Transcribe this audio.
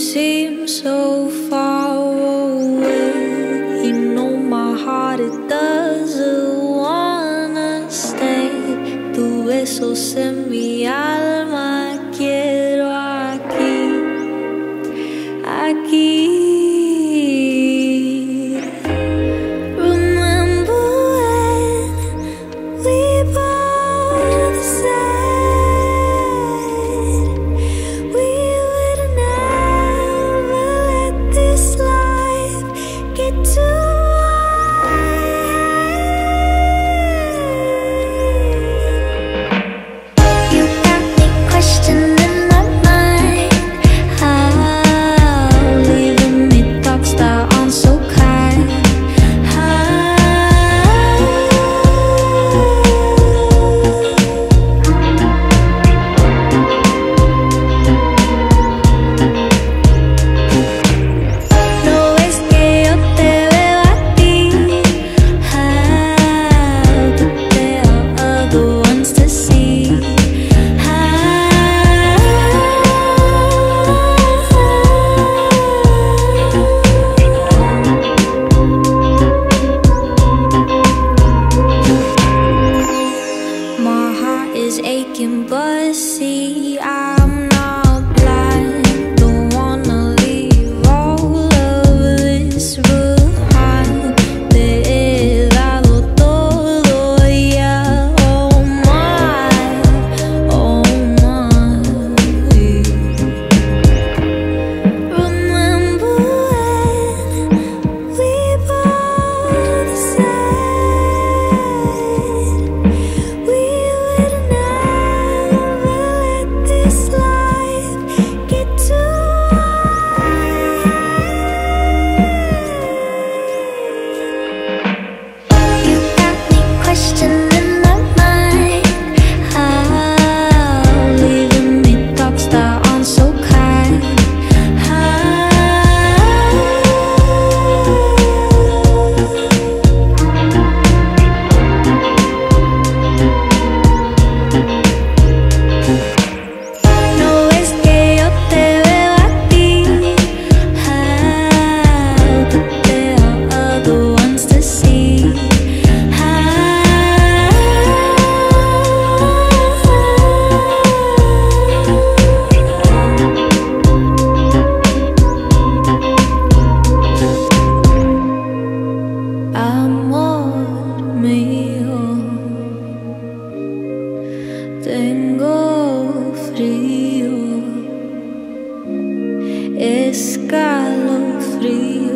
seem so far. escalofrío.